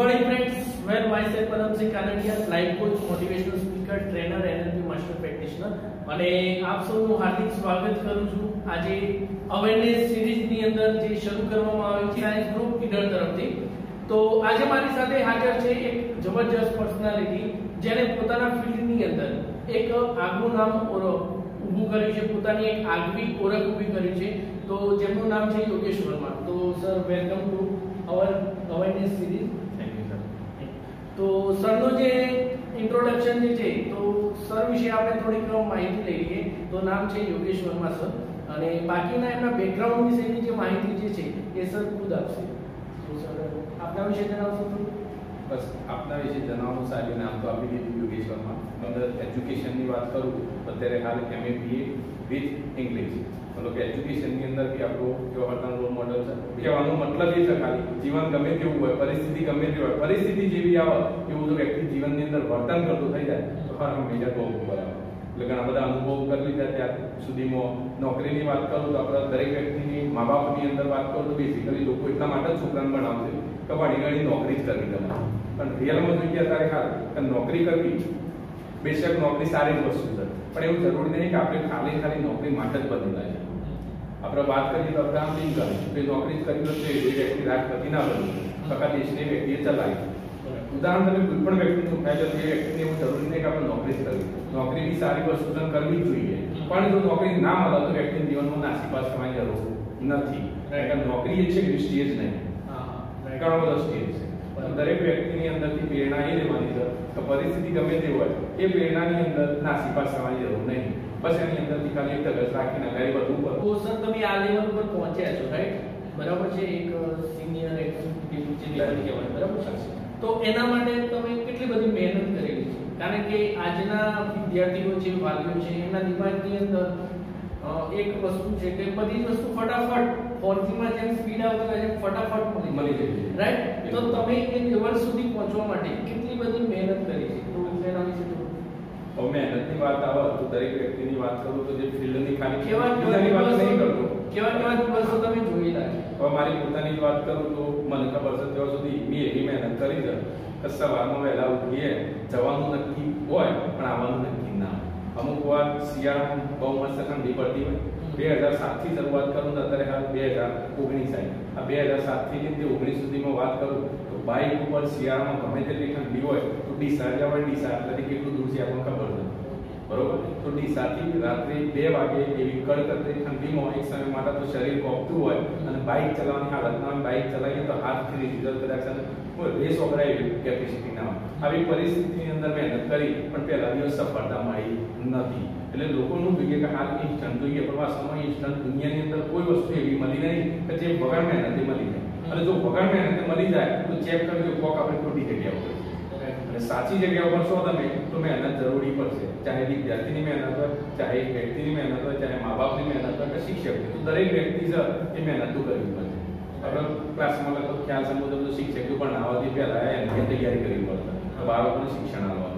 morning friends. Well, myself Paramsingh Kanadia, life coach, motivational speaker, trainer, NLP master practitioner. અને આપ સૌનું હાર્દિક સ્વાગત કરું છું. આજે અવેરનેસ સિરીઝની અંદર જે શરૂ કરવામાં આવ્યું છે આ ગ્રુપ ઈડર તરફથી. તો આજે મારી સાથે હાજર છે એક જબરજસ્ત પર્સનાલિટી જેણે પોતાના ફિલ્ડની અંદર એક આગવું નામ ઊભું કર્યું છે. પોતાની એક આગવી ઓળખ ઊભી કરી છે. તો જેમનું નામ છે યોગેશ વર્મા. તો sir welcome to our awareness series તો સરનો જે ઇન્ટ્રોડક્શન જે છે, તો સર વિશે આપણે થોડીક માહિતી લઈએ. તો નામ છે યોગેશ વર્મા સર. અને બાકીના એમના બેકગ્રાઉન્ડ વિશેની જે માહિતી જે છે, એ સર ખુદ આપશે. તો સર, આપના વિશે જણાવશો બસ, આપના વિશે જણાવવાનું સારું નામ તો આપી દીધું યોગેશ વર્મા. અંદર એજ્યુકેશનની વાત કરું અત્યારે હાલ એમએ બીએ વિથ ઇંગ્લિશ મતલબ કે એજ્યુકેશનની અંદર બી આપણો જવાહરલાલ રોલ મોડલ છે. કહેવાનો મતલબ એ છે ખાલી, જીવન ગમે તેવું હોય, પરિસ્થિતિ ગમે તેવી હોય, પરિસ્થિતિ જેવી આવે, એવું જો વ્યક્તિ જીવનની અંદર વર્તન કરતો થઈ જાય. તો હા મેજર બહુ ઉપર આવે એટલે ઘણા બધા અનુભવ કરી લીધા ત્યાર સુધીમાં. નોકરીની વાત કરું તો આપણા દરેક વ્યક્તિની મા બાપની અંદર વાત કરું તો બેસિકલી લોકો એટલા માટે જ છોકરાને ભણાવશે કે ભણી નોકરી જ કરવી તમારે. પણ રિયલમાં જોઈએ અત્યારે હાલ કે નોકરી કરવી બેશક નોકરી સારી વસ્તુ છે. પણ એવું જરૂરી નહીં કે આપણે ખાલી ખાલી નોકરી માટે જ બદલાય. આપણે વાત કરીએ તો અબ્રાહમ લિંકન કે નોકરી કરી તો એ વ્યક્તિ રાષ્ટ્રપતિ ના બન્યું આખા દેશને વ્યક્તિએ ચલાવી. ઉદાહરણ તમે કોઈ પણ વ્યક્તિનું ઉઠાય તો તે વ્યક્તિને એવું જરૂરી નહીં કે આપણે નોકરી જ કરવી નોકરી બી સારી વસ્તુ છે કરવી જ જોઈએ. પણ જો નોકરી ના મળે તો વ્યક્તિને જીવનમાં નાસીપાસ થવાની જરૂર નથી. કારણ કે નોકરી એ છે દૃષ્ટિએ જ નહીં. ઘણો બધો સ્ટેજ છે. દરેક વ્યક્તિની અંદરથી પ્રેરણા એ લેવાની છે કે પરિસ્થિતિ ગમે તે હોય એ પ્રેરણાની અંદર નાસી પાસ થવાની જરૂર નહીં. બસ એની અંદરથી ખાલી એક ધગસ રાખીને આગળ વધવું પડે તો સર તમે આ લેવલ પર પહોંચ્યા છો રાઈટ બરાબર છે એક સિનિયર એક્ઝિક્યુટિવ જે લેવલ કહેવાય બરાબર છે? તો એના માટે તમે કેટલી બધી મહેનત કરેલી છે? કારણ કે આજના વિદ્યાર્થીઓ જે વાલીઓ છે એમના દિમાગની અંદર એક વસ્તુ છે કે બધી જ વસ્તુ ફટાફટ ફોરજીમાં જેમ સ્પીડ આવતી હોય છે ફટાફટ મળી મળી જાય. રાઈટ તો તમે એ લેવલ સુધી પહોંચવા માટે કેટલી બધી મહેનત કરી છે? તો એના વિશે હવે મહેનતની વાત આવે તો દરેક વ્યક્તિની વાત કરું તો જે ફિલ્ડની ખાલી કેવા બીજાની વાત નહીં કરતો. કેવા કેવા દિવસો તમે જોઈ છે? હવે મારી પોતાની જ વાત કરું તો મને ખબર છે ત્યાં સુધી મેં એવી મહેનત કરી છે કે સવારમાં વહેલા ઉઠીએ જવાનું નક્કી હોય પણ આવવાનું નક્કી ના હોય. અમુક વાર શિયાળામાં બહુ મસ્ત ઠંડી પડતી હોય. બે હજાર સાતથી શરૂઆત કરું તો અત્યારે હાલ બે હજાર ઓગણીસ આવી આ બે હજાર સાતથી લઈને ઓગણીસ સુધીમાં વાત કરું તો બાઇક ઉપર શિયાળામાં ગમે તેટલી ઠંડી હોય તો ડીસા જવાય ડીસા એટલે કેટલું દૂર છે આપણને ખબર નથી બરોબર? તો ડીસાથી રાત્રે બે વાગે એવી કડકડતી ઠંડીમાં એક સમય માટે તો શરીર કોપતું હોય અને બાઇક ચલાવવાની હાલતમાં બાઇક ચલાવીએ તો હાથથી રિઝલ્ટ કદાચ કોઈ રેસ વગરાય કેપેસિટી ના આવી પરિસ્થિતિની અંદર મહેનત કરી, પણ પહેલા દિવસ સફળતા મળી નથી. એટલે લોકોનું જોઈએ કે હાલ ઇન્સ્ટન્ટ જોઈએ, પણ વાસ્તવમાં ઇન્સ્ટન્ટ દુનિયાની અંદર કોઈ વસ્તુ એવી મળી નહીં કે જે વગર મહેનતે મળી જાય. અને જો વગર મહેનતે મળી જાય, તો ચેક કરજો, કોક આપણે ખોટી જગ્યા. અને સાચી જગ્યા ઉપર છો તમે, તો મહેનત જરૂરી પડશે. ચાહે વિદ્યાર્થીની મહેનત હોય, ચાહે એક વ્યક્તિની મહેનત હોય, ચાહે મા બાપની મહેનત હોય કે શિક્ષકની તો દરેક વ્યક્તિ છે, એ મહેનત તો કરવી પડશે. આપણે ક્લાસમાં લગભગ ખ્યાલ સમજો તો શિક્ષક પણ આવવાથી પહેલા એની તૈયારી કરવી પડશે. બાળકોને શિક્ષણ આપવાનું.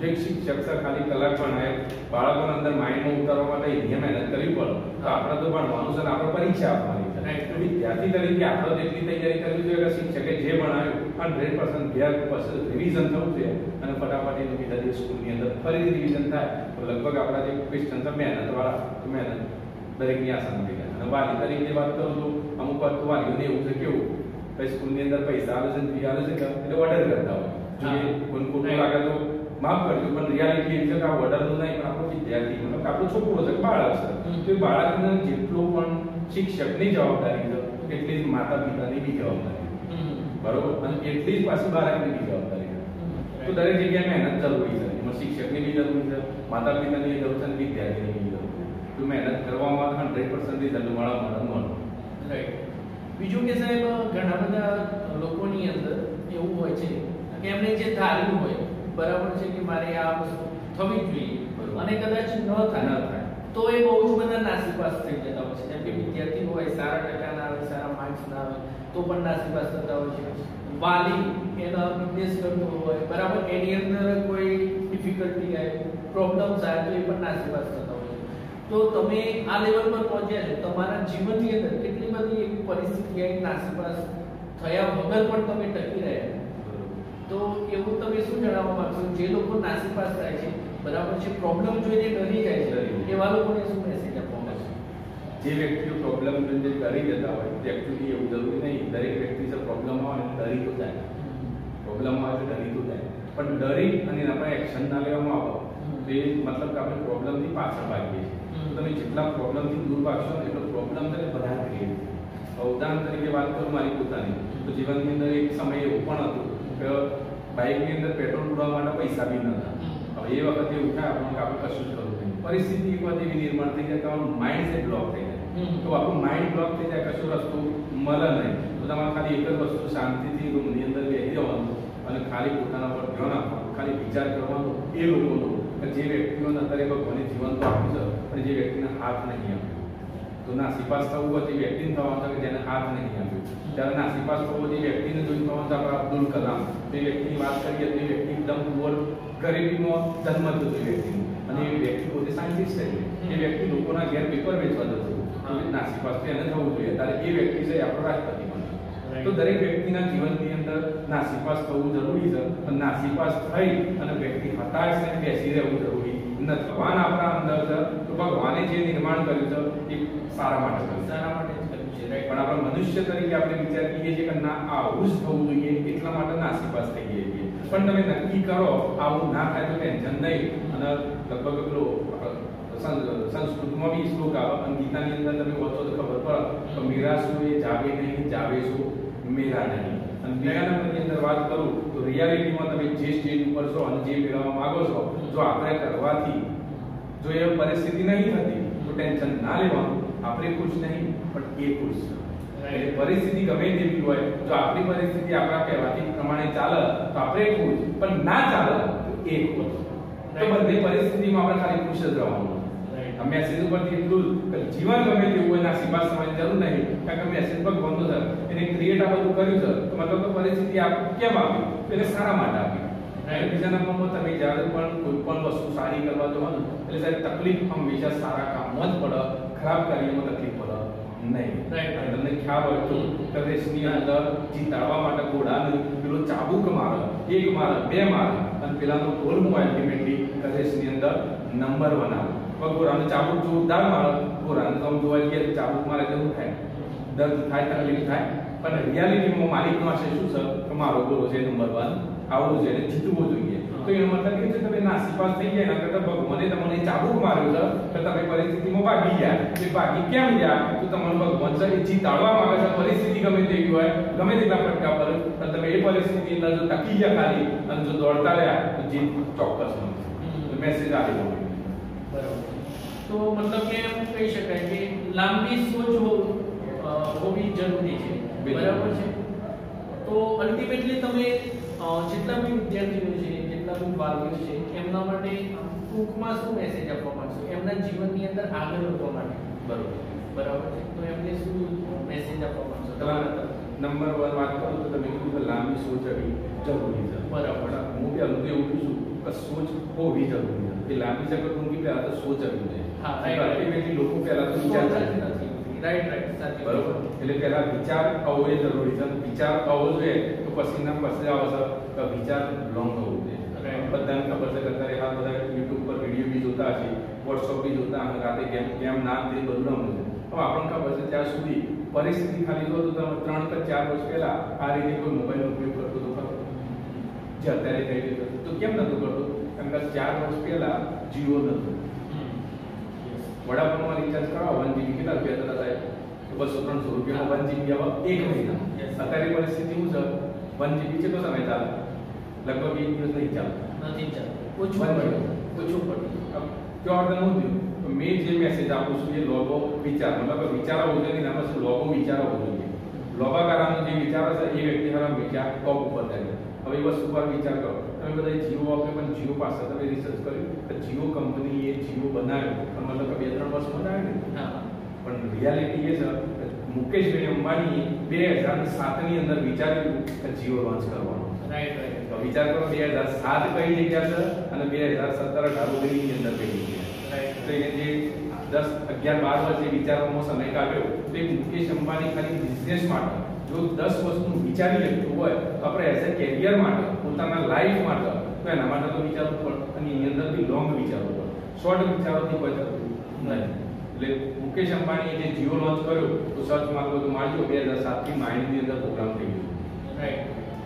જો શિક્ષક સર ખાલી કલાક આવે બાળકોને અંદર માઇન્ડમાં ઉતારવા માટે એની મહેનત કરવી પડે. તો આપણે તો ભણવાનું છે આપણે પરીક્ષા આપવાની છે. વિદ્યાર્થી તરીકે આપણે એટલી તૈયારી કરવી જોઈએ કે શિક્ષકે જે ભણાવ્યું હંડ્રેડ પર્સન્ટ ઘેર પછી રિવિઝન થવું જોઈએ. અને ફટાફટ એનું બીજા દિવસ સ્કૂલની અંદર ફરીથી રિવિઝન થાય. તો લગભગ આપણા જે ક્વેશ્ચન છે મહેનત વાળા તો મહેનત દરેકની આસાન થઈ જાય. અને વાલી તરીકે વાત કરું તો અમુક વાર તો વાલીઓને એવું છે કેવું કે સ્કૂલની અંદર પૈસા આવે છે ફી આવે છે એટલે ઓર્ડર કરતા હોય. જો કોઈ ખોટું લાગે તો માફ કરજો પણ રિયાલિટી એટલે કે આ ઓર્ડરનું નહીં પણ આપણો વિદ્યાર્થી મતલબ આપણો છોકરો છે બાળક છે. તો એ બાળકને જેટલો પણ શિક્ષકની જવાબદારી છે એટલી જ માતા પિતાની બી જવાબદારી બરોબર? અને એટલી જ પાછી બાળકની બી જવાબદારી તો દરેક જગ્યાએ મહેનત જરૂરી છે. એમાં શિક્ષકની બી જરૂરી છે માતા પિતાની બી જરૂર છે વિદ્યાર્થીની બી જરૂર છે. તો મહેનત કરવામાં હંડ્રેડ પર્સન્ટ રિઝલ્ટ મળે મળે મળે રાઈટ બીજું કે સાહેબ ઘણા બધા લોકોની અંદર એવું હોય છે કે એમને જે ધાર્યું હોય બરાબર છે કે મારે આ વસ્તુ થવી જ જોઈએ? અને કદાચ ન ન થાય. થાય. તો એ બહુ જ બધા નાસીપાસ થઈ જતા હોય છે. જેમ કે વિદ્યાર્થી હોય સારા ટકા ના આવે સારા માર્ક્સ ના આવે તો પણ નાસીપાસ થતા હોય છે. વાલી એનો બિઝનેસ કરતો હોય બરાબર? એની અંદર કોઈ ડિફિકલ્ટી આવે પ્રોબ્લેમ્સ આવે તો એ પણ નાસીપાસ થતા હોય છે. તો તમે આ લેવલ પર પહોંચ્યા છો. તમારા જીવનની અંદર કેટલી બધી એવી પરિસ્થિતિ આવી નાસીપાસ થયા વગર પણ તમે ટકી રહ્યા જણાવવા માંગશો જે લોકો નાસી પાસ થાય છે બરાબર છે પ્રોબ્લેમ જોઈને ડરી જાય. છે એવા લોકોને શું મેસેજ આપવા માંગશો જે વ્યક્તિઓ પ્રોબ્લેમ જોઈને ડરી જતા હોય તે એકચ્યુઅલી એવું જરૂરી નહીં. દરેક વ્યક્તિ જે પ્રોબ્લેમ આવે ડરી તો જાય. પ્રોબ્લેમ આવે તો ડરી તો જાય. પણ ડરી અને એના પર એક્શન ના લેવામાં આવે તો એ મતલબ કે આપણે પ્રોબ્લેમથી પાછળ ભાગીએ છીએ. તમે જેટલા પ્રોબ્લેમથી દૂર ભાગશો એટલો પ્રોબ્લેમ તમે બધા ક્રિએટ ઉદાહરણ તરીકે વાત કરું મારી પોતાની. તો જીવનની અંદર એક સમય એવું પણ હતું બાઇકની અંદર પેટ્રોલ પૂરવા માટે પૈસા બી નતા હવે એ વખતે એવું થાય આપણને આપણે કશું જ કરવું નહીં. પરિસ્થિતિ એક વખત એવી નિર્માણ થઈ જાય કે આપણું માઇન્ડ સેટ બ્લોક થઈ જાય. તો આપણું માઇન્ડ બ્લોક થઈ જાય કશું રસ્તો મળે નહીં. તો તમારે ખાલી એક જ વસ્તુ શાંતિથી રૂમની અંદર બેસી જવાનું અને ખાલી પોતાના પર ધ્યાન આપવાનું ખાલી વિચાર કરવાનો એ લોકોનો જે વ્યક્તિઓને અત્યારે ભગવાનની જીવન તો આપ્યું છે પણ જે વ્યક્તિને હાથ નહીં આપ્યો તો નાસીપાસ થવું હોય તે વ્યક્તિને થવાનું છે કે જેને હાથ નહીં આપ્યો. ત્યારે નાસીપાસ થવું હોય વ્યક્તિને જોઈને થવાનું આપણે અબ્દુલ કલામ. તે વ્યક્તિની વાત કરીએ તો એ વ્યક્તિ એકદમ પુઅર ગરીબીમાં જન્મ હતો એ વ્યક્તિનો. અને એ વ્યક્તિ પોતે સાયન્ટિસ્ટ છે એ વ્યક્તિ લોકોના ઘેર પેપર વેચવા જતો હતો. તો નાસીપાસ તો એને થવું જોઈએ. ત્યારે એ વ્યક્તિ છે આપણો રાષ્ટ્રપતિ તો દરેક વ્યક્તિના જીવનની અંદર નાસીપાસ થવું જરૂરી છે. પણ નાસીપાસ થઈ અને વ્યક્તિ હતાશ બેસી રહેવું જરૂરી નથી ભગવાન આપણા અંદર છે તો ભગવાને જે નિર્માણ કર્યું છે એ સારા માટે કર્યું. સારા માટે કર્યું છે. રાઈટ પણ આપણે મનુષ્ય તરીકે આપણે વિચાર કરીએ છીએ કે ના આવું જ થવું જોઈએ એટલા માટે નાસીપાસ થઈ જઈએ છીએ પણ તમે નક્કી કરો આવું ના થાય તો ટેન્શન નહીં. અને લગભગ પેલો સંસ્કૃતમાં બી શ્લોક આવે અને ગીતાની અંદર તમે વાંચો તો ખબર પડે. તો મેરા શું એ જાવે નહીં જાવે શું? મેરા નહીં. અને બીજા નંબરની અંદર વાત કરું તો રિયાલિટીમાં તમે જે સ્ટેજ ઉપર છો અને જે મેળવવા માંગો છો જો આપણે કરવાથી જો એ પરિસ્થિતિ નહીં થતી તો ટેન્શન ના લેવાનું. આપણે ખુશ નહીં પણ એ ખુશ. છે એટલે પરિસ્થિતિ ગમે તેવી હોય જો આપણી પરિસ્થિતિ આપણા કહેવાથી પ્રમાણે ચાલે તો આપણે ખુશ. પણ ના ચાલે તો એ ખુશ. તો. બંને પરિસ્થિતિમાં આપણે ખાલી ખુશ જ રહેવાનું. મેસેજ ઉપરથી એટલું જીવન ગમે તેવું હોય ના સમય થવાની જરૂર નહીં. કારણ કે મેસેજ બંધો છે એને ક્રિએટ આ બધું કર્યું છે. તો મતલબ કે પરિસ્થિતિ આપ કેમ આપી? એટલે એને સારા માટે અને બીજા નંબરમાં તમે જ્યારે પણ કોઈ પણ વસ્તુ સારી કરવા જવાનું એટલે સાહેબ તકલીફ હંમેશા સારા કામમાં જ પડે. ખરાબ કાર્યમાં તકલીફ પડે નહીં. રાઈટ તમને ખ્યાલ હોય તો રેસની અંદર જીતાડવા માટે ઘોડાને પેલો ચાબુક મારે એક મારે બે મારે. અને પેલાનો ગોલ હું અલ્ટિમેટલી અંદર નંબર બનાવે ઘોડાને ચાબુક જોરદાર મારે તો આમ જોવા જઈએ ચાબુક મારે જેવું થાય? દર્દ થાય, તકલીફ થાય. પણ રિયાલિટીમાં માલિક પાસે શું છે? કે મારો છે નંબર વન આવડું છે એને જીતવું જોઈએ. તો એનો મતલબ એ છે તમે નાસીપાસ થઈ ગયા, એના કરતાં ભગવાને તમને ચાબુક માર્યો છે તો તમે પરિસ્થિતિમાં ભાગી ગયા. એ ભાગી કેમ ગયા? તો તમને ભગવાન છે એ જીતાડવા માંગે છે. પરિસ્થિતિ ગમે તેવી હોય, ગમે તેટલા ફટકા પર પણ તમે એ પરિસ્થિતિની અંદર જો ટકી ગયા ખાલી અને જો દોડતા રહ્યા, તો જીત ચોક્કસ મળશે. મેસેજ આવી ગયો. બરાબર. તો મતલબ કે એમ કહી શકાય કે લાંબી સોચ હોવી જરૂરી છે. બરાબર છે? તો અલ્ટિમેટલી તમે જેટલા બી વિદ્યાર્થીઓ છે જેટલા બી વાલીઓ છે એમના માટે ટૂંકમાં શું મેસેજ આપવા માંગશો? એમના જીવનની અંદર આગળ વધવા માટે. બરોબર. બરાબર છે? તો એમને શું મેસેજ આપવા માંગશો? તમારા? નંબર વન વાત કરું તો તમે કીધું કે લાંબી સોચ આવી જરૂરી છે. બરાબર. હું બી અનુભવ એવું છું કે સોચ હોવી જરૂરી છે. એ લાંબી શકે ટૂંકી પહેલા તો સોચ આવી જાય હા, right. લોકો પહેલા તો વિચાર નથી રાઈટ રાઈટ સાચી બરોબર? એટલે પહેલા વિચાર આવો એ જરૂરી છે. વિચાર આવો જોઈએ તો પછી ના પછી આવે છે કે વિચાર લોંગ હોવો જોઈએ. બધાને ખબર છે કે અત્યારે આ બધા યુટ્યુબ પર વીડિયો બી જોતા હશે વોટ્સઅપ બી જોતા અને રાતે ગેમ ગેમ ના તે બધું રમવું છે. હવે આપણને ખબર છે ત્યાં સુધી પરિસ્થિતિ ખાલી જો તો તમે ત્રણ કે ચાર વર્ષ પહેલા આ રીતે કોઈ મોબાઈલનો ઉપયોગ કરતો હતો જે અત્યારે થઈ રહ્યો તો કેમ નતો કરતો? કારણ કે ચાર વર્ષ પહેલા જીઓ નતું હમ. Yes. વડાફોનમાં રિચાર્જ કરાવો વન જીબી કેટલા રૂપિયા થતા સાહેબ બસો ત્રણસો રૂપિયામાં વન જીબી આવે એક મહિના Yes. અત્યારે પરિસ્થિતિ શું છે વન જીબી કેટલો સમય ચાલે લગભગ એક દિવસ નહીં ચાલે નથી ચાલતું ઓછું બંધ પડ્યું પડ્યું. ઓછું પડ્યું અબ ક્યાં અર્થ હું થયું તો મેં જે મેસેજ આપું છું એ લોગો વિચાર મતલબ કે વિચાર હોવો જોઈએ એના પછી લોગો વિચાર હોવો જોઈએ લોગાકારાનો જે વિચાર છે એ વ્યક્તિ હારા વિચાર ટોપ ઉપર થાય. હવે એ વસ્તુ પર વિચાર કરો. તમે બધા જીઓ આપણે પણ જીઓ પાસે તમે રિસર્ચ કર્યું કે જીઓ કંપનીએ જીઓ બનાવ્યો. પણ મતલબ બે ત્રણ વર્ષ બનાવ્યું. ને પણ રિયાલિટી એ છે મુકેશભાઈ અંબાણીએ બે હજાર સાતની અંદર વિચાર્યું કે જીઓ લોન્ચ કરવાનો. રાઈટ રાઈટ તો વિચાર કરો બે હજાર સાત કઈ જગ્યા છે અને બે હજાર સત્તર અઢાર ઓગણીસની અંદર કઈ જગ્યા રાઈટ તો એને જે દસ અગિયાર બાર વર્ષે વિચારવામાં સમય કાઢ્યો તો એ મુકેશ અંબાણી ખાલી બિઝનેસ માટે જો દસ વસ્તુ વિચારી લેતું હોય તો આપણે એઝ એ કેરિયર માટે પોતાના લાઈફ માટે તો એના માટે તો વિચારવું પડે અને એની અંદર બી લોંગ વિચારવું પડે. શોર્ટ વિચારોથી કોઈ થતું નહીં. એટલે મુકેશ અંબાણીએ જે જીઓ લોન્ચ કર્યો તો સર્ચ માર્કો તો મારજો બે હજાર સાતથી માઇન્ડની અંદર પ્રોગ્રામ થઈ ગયો. રાઈટ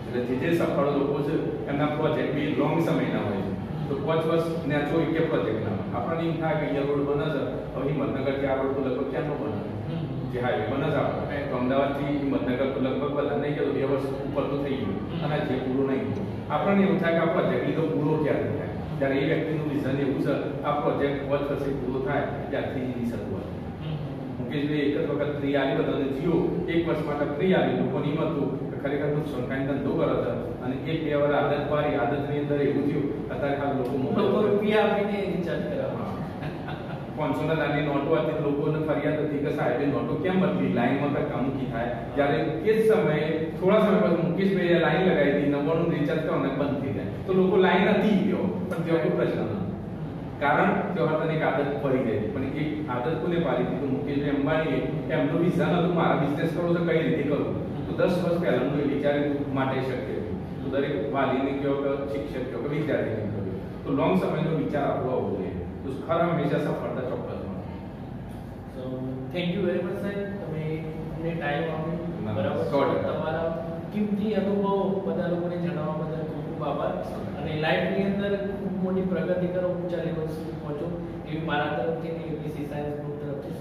એટલે જે જે સફળ લોકો છે એમના પ્રોજેક્ટ બી લોંગ સમયના હોય છે. તો પાંચ વર્ષ ને આ જો કે પ્રોજેક્ટ ના. આપણને એમ થાય કે અહીંયા રોડ બને છે હવે હિંમતનગરથી આ રોડ તો લગભગ ક્યાંનો બને? જે હાઈવે બને છે આપણે તો અમદાવાદથી હિંમતનગર તો લગભગ બધા નહીં કે બે વર્ષ ઉપર તો થઈ ગયું. અને જે પૂરો નહીં આપણને એવું થાય કે આ પ્રોજેક્ટ લીધો, પૂરો ક્યારે થાય? જ્યારે એ વ્યક્તિનું વિઝન એવું છે, આ પ્રોજેક્ટ પાંચ વર્ષે પૂરો થાય, ત્યારથી એની શરૂઆત. મુકેશભાઈ એક જ વખત ફ્રી આવી, બધાને જીઓ એક વર્ષ માટે ફ્રી આવી, લોકોની એમ હતું ખરેખર નુકસાન કાંઈ ધંધો કરે છે. અને એક બે વાર આદત પાડી આદતની અંદર એવું થયું અત્યારે હાલ લોકો લોકો રૂપિયા આપીને રિચાર્જ કરાવવા પાંચસો ના નાની નોટો હતી લોકોને ફરિયાદ હતી કે સાહેબે નોટો કેમ બદલી? લાઈનમાં ધક્કા મૂકી થાય. ત્યારે તે જ સમયે થોડા સમય પછી મુકેશભાઈએ લાઈન લગાવી હતી નવ્વાણું રિચાર્જ કરવાને બંધ થઈ જાય. તો લોકો લાઈન નથી ગયો પણ તેઓ કોઈ પ્રશ્ન નથી કારણ કે તને એક આદત પડી ગઈ પણ એક આદત કોને પાડી હતી? તો મુકેશભાઈ અંબાણીએ એમનું વિઝન હતું મારા બિઝનેસ કરવો તો કઈ રીતે કરું? તો દસ વર્ષ પહેલા હું એ વિચાર્યું માટે શક્ય. દરેક વાલીને કહો કે શિક્ષક કહો કે વિદ્યાર્થીને કહો. તો લોંગ સમયનો વિચાર આપણો હોવો જોઈએ. તો ખરા હંમેશા સફળતા ચોક્કસ so thank you very much સાહેબ તમે અમને ટાઈમ આપ્યો. બરાબર. તમારા કિંમતી અનુભવો બધા લોકોને જણાવવા બદલ ખૂબ ખૂબ આભાર. અને લાઈફની અંદર ખૂબ મોટી પ્રગતિ કરો. ઊંચા લેવલ સુધી પહોંચો. એવી મારા તરફથી એબીસી સાયન્સ ગ્રુપ તરફથી